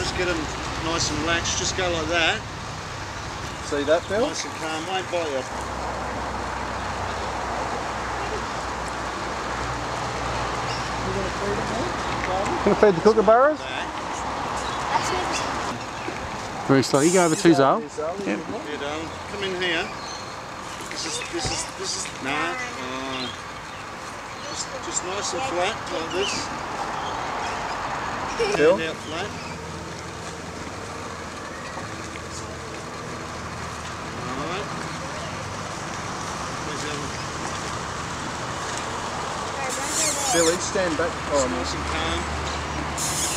just get them nice and latched. Just go like that. See that, Bill? Nice and calm. Won't bite you. You gonna feed the kookaburras? That. Very slowly. You go over to Zal. Yep. Here. Come in here. This is this is this is no. Uh, just just nice and flat like this. Bill? Stand out flat. Billy, stand back. Oh, nice and calm.